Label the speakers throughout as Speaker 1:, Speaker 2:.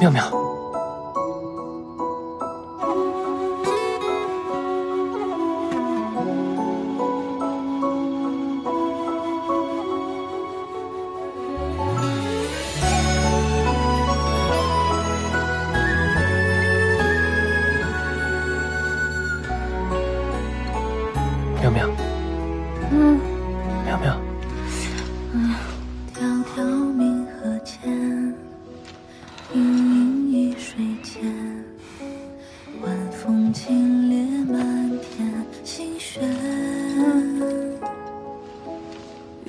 Speaker 1: 妙妙，妙妙，
Speaker 2: 嗯，
Speaker 1: 妙妙，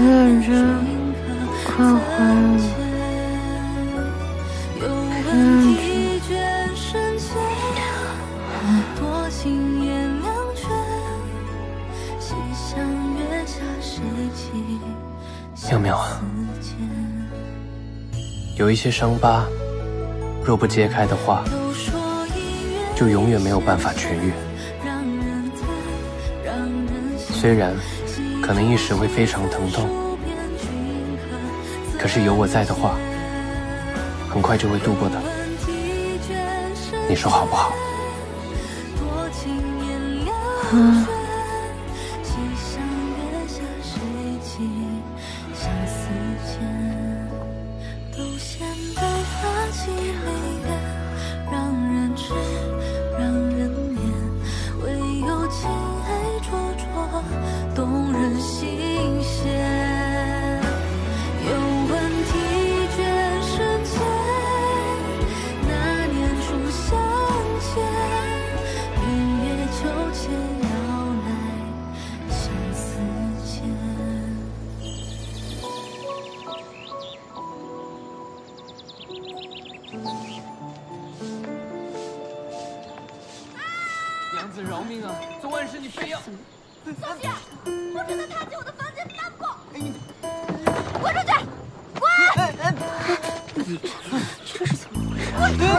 Speaker 2: 认真
Speaker 3: 印刻
Speaker 2: 快回
Speaker 3: 层前。又闻啼鹃深切，多情雁两全。西厢月下谁寄
Speaker 1: 妙妙啊？有一些伤疤，若不揭开的话，就永远没有办法痊愈。虽然可能一时会非常疼痛，可是有我在的话，很快就会度过的。你说好不好？
Speaker 3: 嗯。
Speaker 1: 命啊！做万事你非要……
Speaker 4: 小姐，不准再踏进我的房间半步！滚出去！滚！
Speaker 2: 这是怎么回事？滚！滚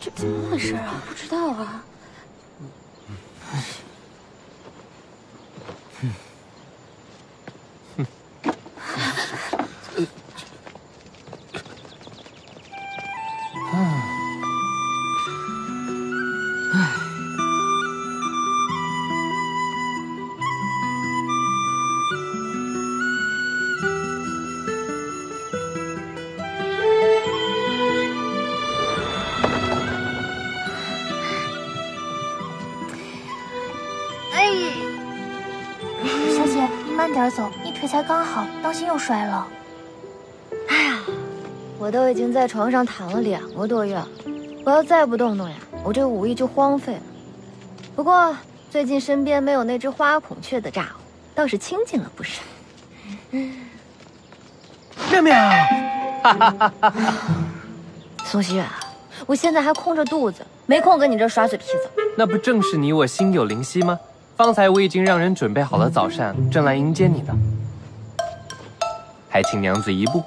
Speaker 2: 这怎么回事啊？不知道啊。
Speaker 5: 小姐，你慢点走，你腿才刚好，当心又摔了。
Speaker 4: 哎呀，我都已经在床上躺了两个多月了，我要再不动动呀，我这个武艺就荒废了。不过最近身边没有那只花孔雀的炸我，倒是清静了不少。
Speaker 1: 妙妙，哈哈
Speaker 4: 宋希远啊，我现在还空着肚子，没空跟你这耍嘴皮子。
Speaker 1: 那不正是你我心有灵犀吗？方才我已经让人准备好了早膳，正来迎接你呢。还请娘子移步，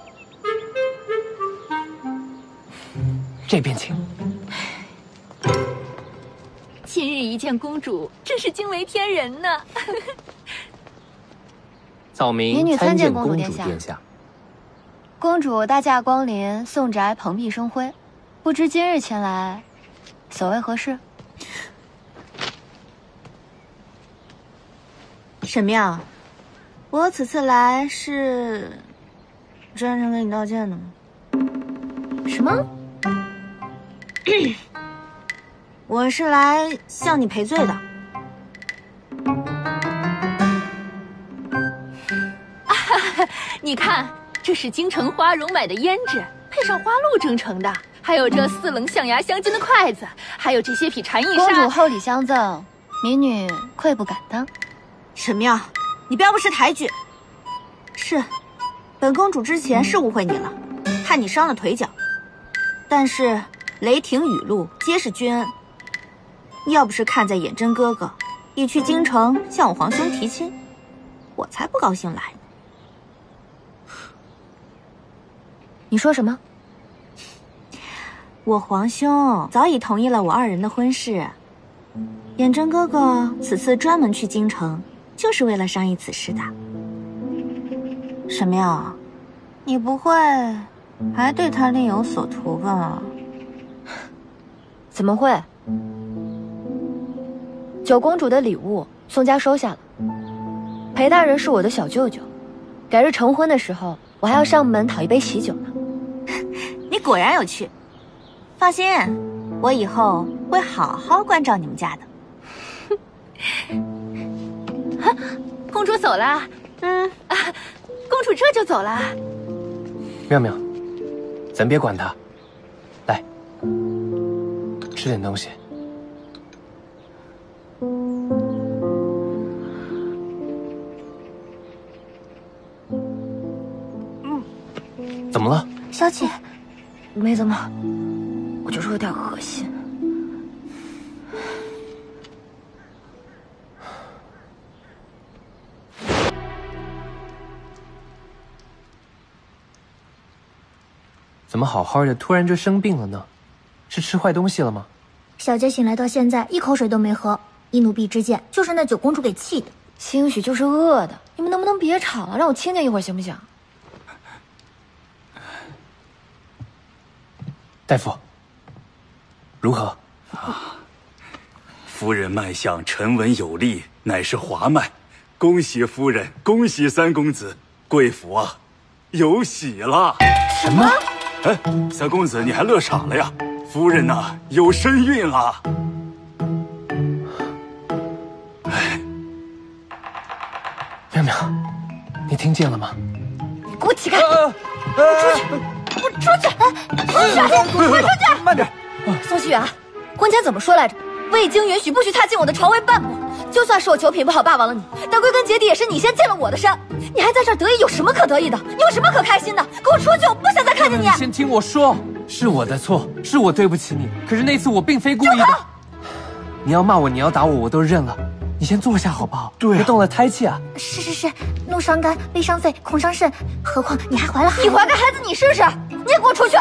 Speaker 1: 这边请。
Speaker 2: 今日一见公主，真是惊为天人呢。
Speaker 1: 早
Speaker 4: 民女
Speaker 1: 明
Speaker 4: 参见
Speaker 1: 参见公
Speaker 4: 公主殿下
Speaker 1: 主殿下。
Speaker 4: 公主大驾光临，宋宅蓬荜生辉，不知今日前来，所为何事？
Speaker 6: 沈妙，我此次来是专程跟你道歉的吗？
Speaker 4: 什么？
Speaker 6: 我是来向你赔罪的。
Speaker 2: 你看，这是京城花荣买的胭脂，配上花露蒸成的，还有这四棱象牙镶金的筷子，还有这些匹蝉翼
Speaker 4: 公主。厚礼相赠，民女愧不敢当。
Speaker 6: 沈妙，你不要不识抬举。是，本公主之前是误会你了，害你伤了腿脚。但是雷霆雨露皆是君恩，要不是看在眼真哥哥已去京城向我皇兄提亲，我才不高兴来呢。
Speaker 4: 你说什么？
Speaker 6: 我皇兄早已同意了我二人的婚事，眼真哥哥此次专门去京城，就是为了商议此事的。沈妙，你不会还对他另有所图吧？
Speaker 4: 怎么会？九公主的礼物，宋家收下了。裴大人是我的小舅舅，改日成婚的时候，我还要上门讨一杯喜酒呢。
Speaker 6: 你果然有趣。放心，我以后会好好关照你们家的。
Speaker 2: 公主走了，
Speaker 6: 嗯，啊
Speaker 2: 公主这就走了。
Speaker 1: 妙妙，咱别管她，来，吃点东西。嗯怎么了？
Speaker 5: 小姐，
Speaker 4: 没怎么，我就是有点恶心。
Speaker 1: 怎么好好的突然就生病了呢？是吃坏东西了吗？
Speaker 5: 小姐醒来到现在一口水都没喝，一奴婢之见，就是那九公主给气的。
Speaker 4: 兴许就是饿的，你们能不能别吵了，让我清静一会儿行不行？
Speaker 1: 大夫，如何？
Speaker 7: 啊夫人脉象沉稳有力，乃是华脉。恭喜夫人，恭喜三公子，贵府啊，有喜了！
Speaker 1: 什么？
Speaker 7: 哎，三公子，你还乐傻了呀？夫人呐、有身孕了。
Speaker 1: 妙妙，你听见了吗？
Speaker 4: 你给我起开！我出去！我出去！出去！
Speaker 1: 出去慢点！
Speaker 4: 宋希远，婚前怎么说来着？未经允许，不许踏进我的床位半步。就算是我酒品不好霸王了你，但归根结底也是你先进了我的山。你还在这儿得意，有什么可得意的？你有什么可开心的？给我出去！我不想再看见你。
Speaker 1: 先听我说，是我的错，是我对不起你。可是那次我并非故意的。你要骂我，你要打我，我都认了。你先坐下好不好？
Speaker 7: 对啊
Speaker 1: 别动了胎气啊！
Speaker 5: 是是是，怒伤肝，悲伤肺，恐伤肾，何况你还怀了孩子。
Speaker 4: 你怀个孩子，你试试！你也给我出去！